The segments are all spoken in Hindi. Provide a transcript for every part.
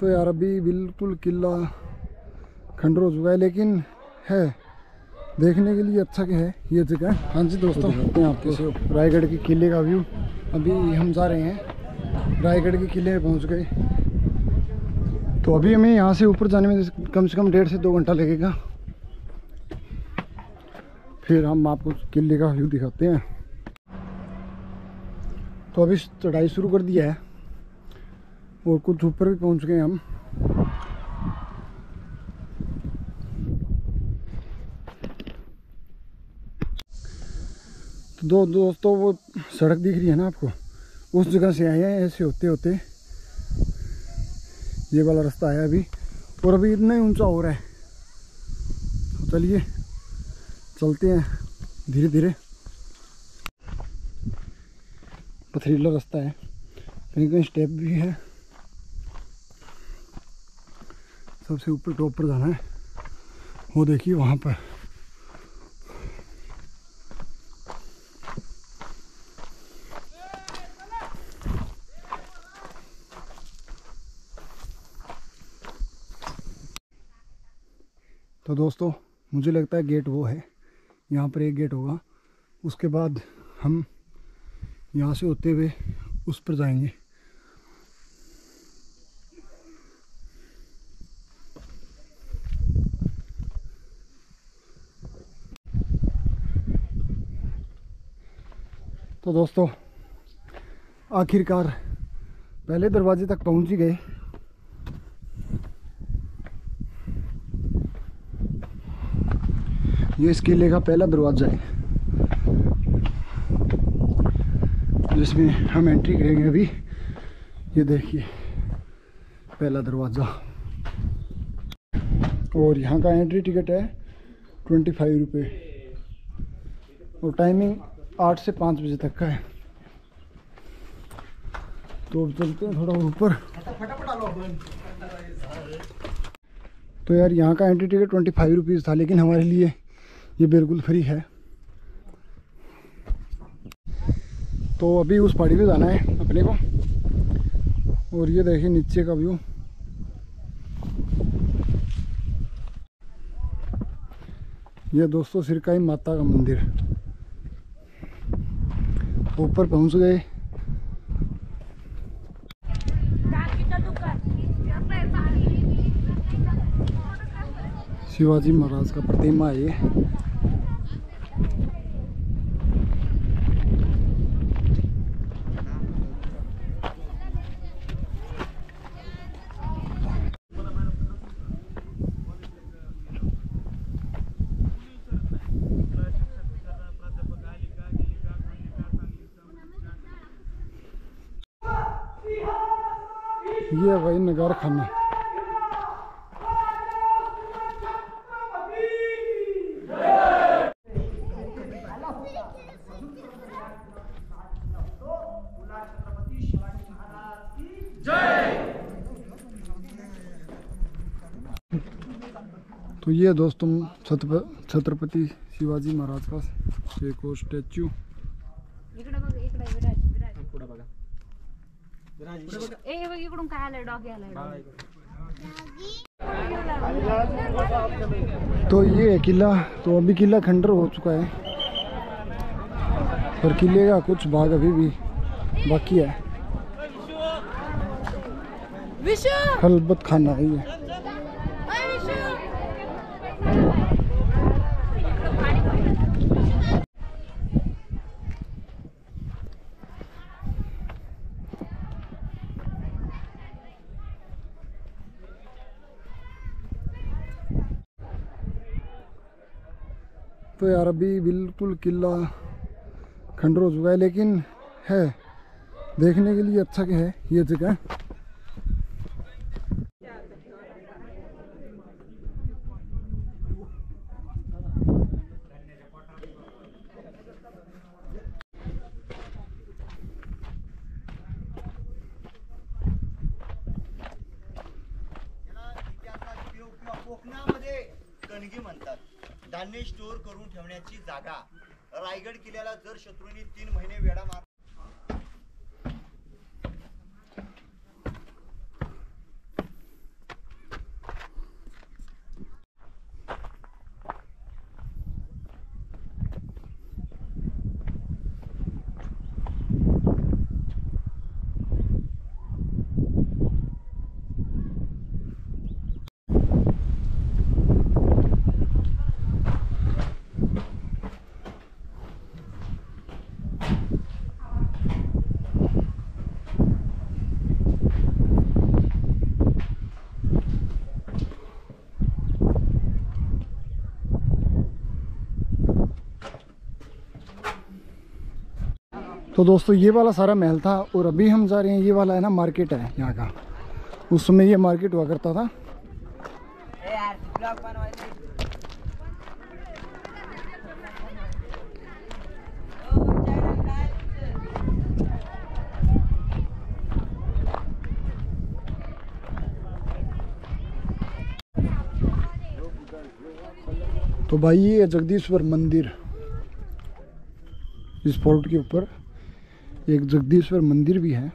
तो यार अभी बिल्कुल किला खंडर हो चुका है लेकिन है देखने के लिए अच्छा क्या है ये जगह। हाँ जी दोस्तों हैं आपको रायगढ़ के किले का व्यू। अभी हम जा रहे हैं रायगढ़ के किले में पहुँच गए। तो अभी हमें यहाँ से ऊपर जाने में कम से कम डेढ़ से दो घंटा लगेगा। फिर हम आपको किले का व्यू दिखाते हैं। तो अभी चढ़ाई शुरू कर दिया है। और कुछ ऊपर भी पहुँच गए हम। तो दो दोस्तों, वो सड़क दिख रही है ना आपको? उस जगह से आए हैं, ऐसे होते होते। ये वाला रास्ता आया अभी, और अभी इतना ही ऊँचा हो रहा है। तो चलिए, चलते हैं धीरे धीरे पथरीला रास्ता है। कहीं कहीं स्टेप भी है। सबसे ऊपर टॉप पर जाना है। वो देखिए वहाँ पर। तो दोस्तों, मुझे लगता है गेट वो है। यहाँ पर एक गेट होगा। उसके बाद हम यहाँ से होते हुए उस पर जाएँगे। तो दोस्तों, आखिरकार पहले दरवाजे तक पहुँच ही गए। ये इस किले का पहला दरवाज़ा है, जिसमें हम एंट्री करेंगे अभी। ये देखिए, पहला दरवाज़ा। और यहाँ का एंट्री टिकट है ट्वेंटी फाइव रुपये और टाइमिंग आठ से पाँच बजे तक का है। तो अब चलते हैं थोड़ा ऊपर। तो यार यहाँ का entry ticket twenty five rupees था, लेकिन हमारे लिए ये बिल्कुल फ्री है। तो अभी उस पहाड़ी पे जाना है अपने को। और ये देखिए नीचे का व्यू ये दोस्तों सिरकाई माता का मंदिर। ऊपर पहुँच गए। शिवाजी महाराज का प्रतिमा है ये भाई नगार खाना। तो ये दोस्तों छत्रपति शिवाजी महाराज का एक और स्टैचू। ए बघ इकडून काय आलंय? डॉग आलाय. तो ये है किला तो अभी किला खंडर हो चुका है। पर किले का कुछ भाग अभी भी बाकी है। खलबत खाना है ये। तो यार अभी बिल्कुल किला खंडर हो चुका है, लेकिन है, देखने के लिए अच्छा है ये जगह। कणगी म्हणतात. धान्य स्टोअर करून ठेवण्याची जागा. रायगड किल्ल्याला जर शत्रूंनी तीन महिने वेढा मार तो दोस्तों, ये वाला सारा महल था और अभी हम जा रहे हैं, ये वाला है ना मार्केट है यहाँ का। उस समय ये मार्केट हुआ करता था। तो भाई, ये जगदीश्वर मंदिर। इस फोर्ट के ऊपर। एक जगदीश्वर मंदिर भी है।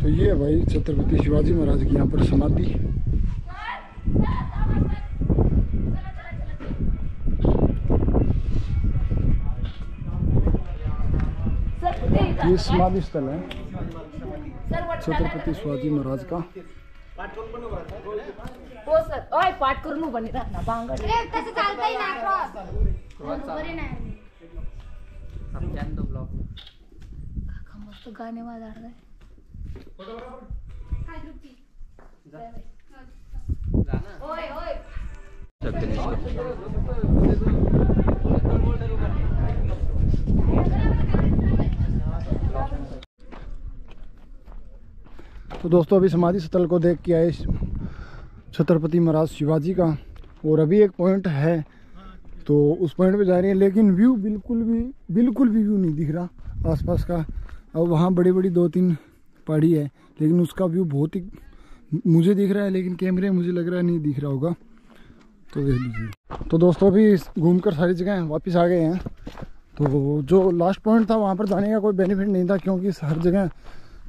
तो ये है भाई छत्रपति शिवाजी महाराज की यहाँ पर समाधि। ये समाधि स्थल है। छत्रपति शिवाजी महाराज का। हो सर ओय पाठ करून उभं नाही। राहणार बांगड तसं चालतंय ना क्रॉस बरे नाही। काका मस्त गाणे वाजवणार ओय ओय तो दोस्तों, अभी समाधि स्थल को देख के आए छत्रपति महाराज शिवाजी का, और अभी एक पॉइंट है तो उस पॉइंट पे जा रहे हैं, लेकिन व्यू बिल्कुल भी बिल्कुल भी व्यू नहीं दिख रहा आसपास का। अब वहाँ बड़ी बड़ी दो तीन पहाड़ी है, लेकिन उसका व्यू बहुत ही मुझे दिख रहा है, लेकिन कैमरे मुझे लग रहा है नहीं दिख रहा होगा। तो देख लीजिए। तो दोस्तों, अभी घूमकर सारी जगह वापस आ गए हैं। तो जो लास्ट पॉइंट था, वहाँ पर जाने का कोई बेनिफिट नहीं था क्योंकि हर जगह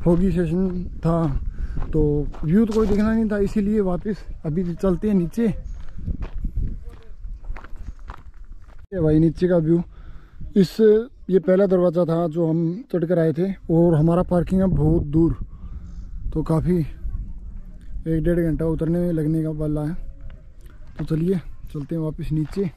फोगी सेशन था। तो व्यू तो कोई दिखना नहीं था, इसीलिए वापस अभी चलते हैं नीचे। ये भाई नीचे का व्यू इस, ये पहला दरवाज़ा था जो हम चढ़ कर आए थे और हमारा पार्किंग है बहुत दूर। तो काफ़ी एक डेढ़ घंटा उतरने में लगने का वाला है। तो चलिए, चलते हैं वापस नीचे।